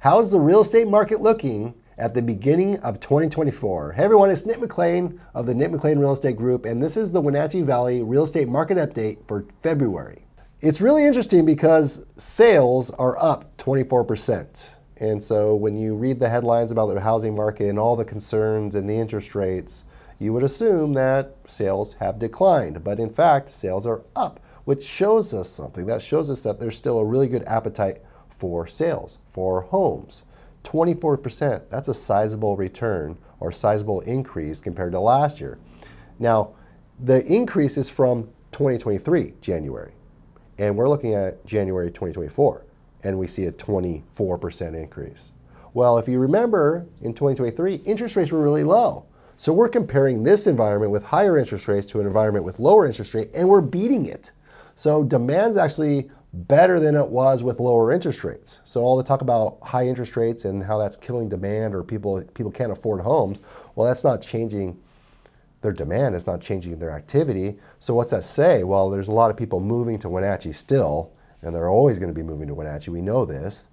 How's the real estate market looking at the beginning of 2024? Hey everyone, it's Nick McLean of the Nick McLean Real Estate Group, and this is the Wenatchee Valley Real Estate Market Update for February. It's really interesting because sales are up 24%. And so when you read the headlines about the housing market and all the concerns and the interest rates, you would assume that sales have declined. But in fact, sales are up, which shows us something. That shows us that there's still a really good appetite for sales, for homes. 24%, that's a sizable return or sizable increase compared to last year. Now, the increase is from 2023, January, and we're looking at January 2024, and we see a 24% increase. Well, if you remember, in 2023, interest rates were really low. So we're comparing this environment with higher interest rates to an environment with lower interest rate, and we're beating it. So demand's actually better than it was with lower interest rates. So all the talk about high interest rates and how that's killing demand or people people can't afford homes, well that's not changing their demand, it's not changing their activity. So what's that say? Well, there's a lot of people moving to Wenatchee still, and they're always going to be moving to Wenatchee. We know this.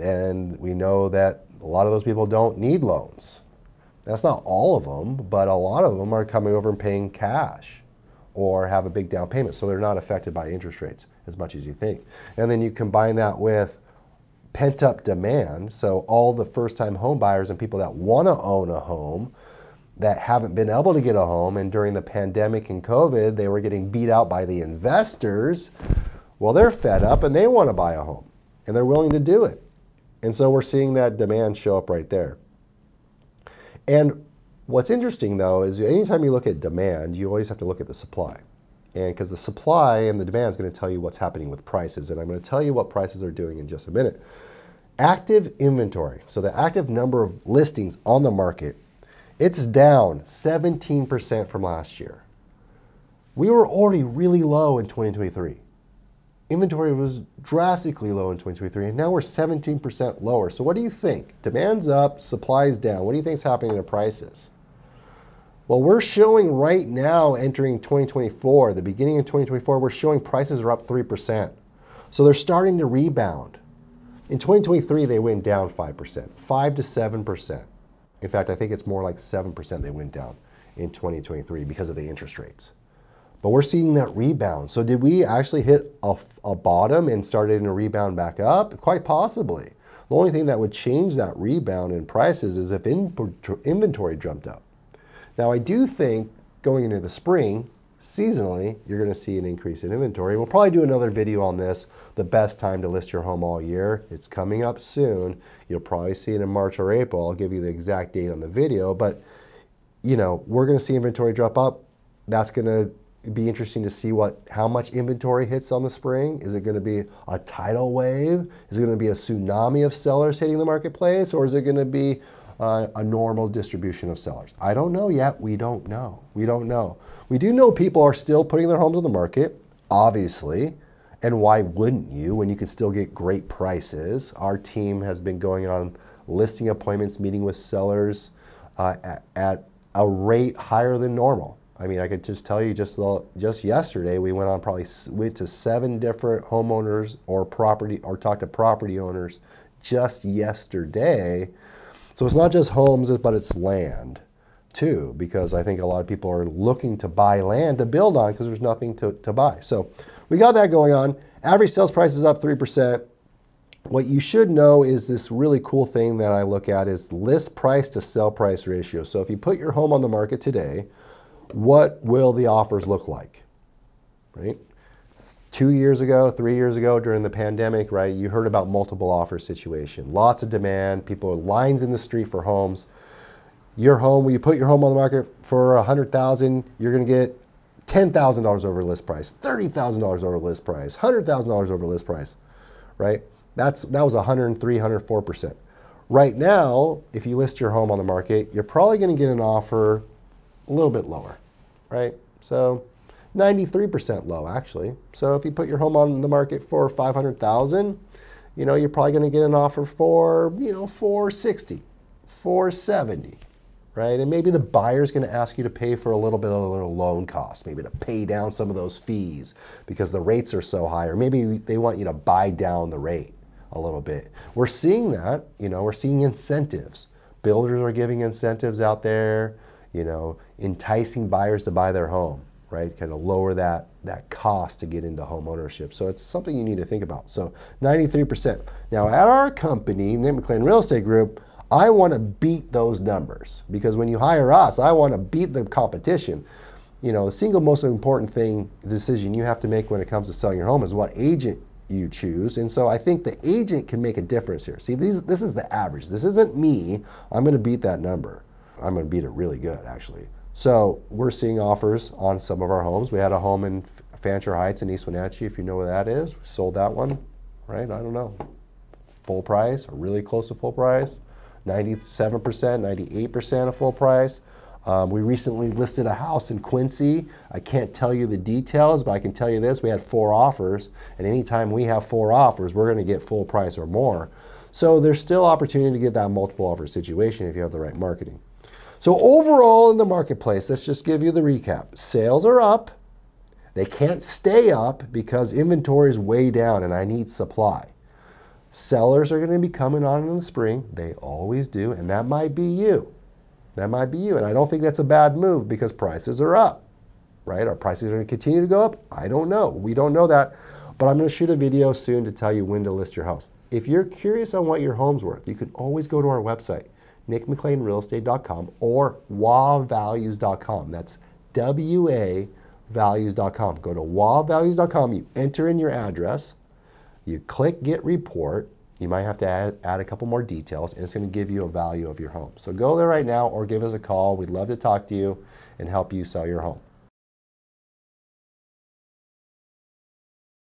And we know that a lot of those people don't need loans. That's not all of them, but a lot of them are coming over and paying cash or have a big down payment. So they're not affected by interest rates as much as you think. And then you combine that with pent up demand. So all the first time home buyers and people that want to own a home that haven't been able to get a home and during the pandemic and COVID, they were getting beat out by the investors. Well, they're fed up and they want to buy a home and they're willing to do it. And so we're seeing that demand show up right there. And what's interesting though is anytime you look at demand, you always have to look at the supply. And because the supply and the demand is going to tell you what's happening with prices. And I'm going to tell you what prices are doing in just a minute. Active inventory, so the active number of listings on the market, it's down 17% from last year. We were already really low in 2023. Inventory was drastically low in 2023, and now we're 17% lower. So what do you think? Demand's up, supply's down. What do you think is happening to prices? Well, we're showing right now entering 2024, the beginning of 2024, we're showing prices are up 3%. So they're starting to rebound. In 2023, they went down 5%, 5 to 7%. In fact, I think it's more like 7% they went down in 2023 because of the interest rates. But we're seeing that rebound. So did we actually hit a, a bottom and started to rebound back up? Quite possibly. The only thing that would change that rebound in prices is if inventory jumped up. Now, I do think going into the spring, seasonally, you're going to see an increase in inventory. We'll probably do another video on this, the best time to list your home all year. It's coming up soon. You'll probably see it in March or April. I'll give you the exact date on the video, but you know, we're going to see inventory drop up. That's going to be interesting to see what how much inventory hits on the spring. Is it going to be a tidal wave? Is it going to be a tsunami of sellers hitting the marketplace, or is it going to be uh, a normal distribution of sellers? I don't know yet. We don't know. We don't know. We do know people are still putting their homes on the market, obviously. And why wouldn't you when you can still get great prices? Our team has been going on listing appointments, meeting with sellers uh, at, at a rate higher than normal. I mean, I could just tell you just just yesterday we went on probably went to seven different homeowners or property or talked to property owners just yesterday so it's not just homes, but it's land too, because I think a lot of people are looking to buy land to build on because there's nothing to, to buy. So we got that going on. Average sales price is up 3%. What you should know is this really cool thing that I look at is list price to sell price ratio. So if you put your home on the market today, what will the offers look like? Right? Two years ago, three years ago during the pandemic, right, you heard about multiple offer situation. Lots of demand, people lines in the street for homes. Your home, when you put your home on the market for a hundred thousand, you're gonna get ten thousand dollars over list price, thirty thousand dollars over list price, hundred thousand dollars over list price, right? That's that was 103, 104 percent. Right now, if you list your home on the market, you're probably going to get an offer a little bit lower, right? So 93% low actually. So if you put your home on the market for 500,000, you know, you're probably going to get an offer for, you know, 460, 470, right? And maybe the buyer's going to ask you to pay for a little bit of a little loan cost, maybe to pay down some of those fees because the rates are so high, or maybe they want you to buy down the rate a little bit. We're seeing that, you know, we're seeing incentives. Builders are giving incentives out there, you know, enticing buyers to buy their home, right? Kind of lower that that cost to get into home ownership. So it's something you need to think about. So 93%. Now at our company, Nick McLean Real Estate Group, I want to beat those numbers because when you hire us, I want to beat the competition. You know, the single most important thing, decision you have to make when it comes to selling your home is what agent you choose. And so I think the agent can make a difference here. See, these, this is the average. This isn't me. I'm going to beat that number. I'm going to beat it really good, actually. So we're seeing offers on some of our homes. We had a home in Fancher Heights in East Wenatchee, if you know where that is. We sold that one, right? I don't know. Full price, or really close to full price. 97%, 98% of full price. Um, we recently listed a house in Quincy. I can't tell you the details, but I can tell you this, we had four offers, and anytime we have four offers, we're gonna get full price or more. So there's still opportunity to get that multiple offer situation if you have the right marketing. So overall in the marketplace, let's just give you the recap. Sales are up. They can't stay up because inventory is way down and I need supply. Sellers are going to be coming on in the spring. They always do, and that might be you. That might be you. And I don't think that's a bad move because prices are up, right? Our prices are going to continue to go up? I don't know. We don't know that. But I'm going to shoot a video soon to tell you when to list your house. If you're curious on what your home's worth, you can always go to our website, nickmcleanrealestate.com or wavalues.com. That's W A values.com. Go to wavalues.com, you enter in your address, you click get report, you might have to add, add a couple more details, and it's going to give you a value of your home. So go there right now or give us a call. We'd love to talk to you and help you sell your home.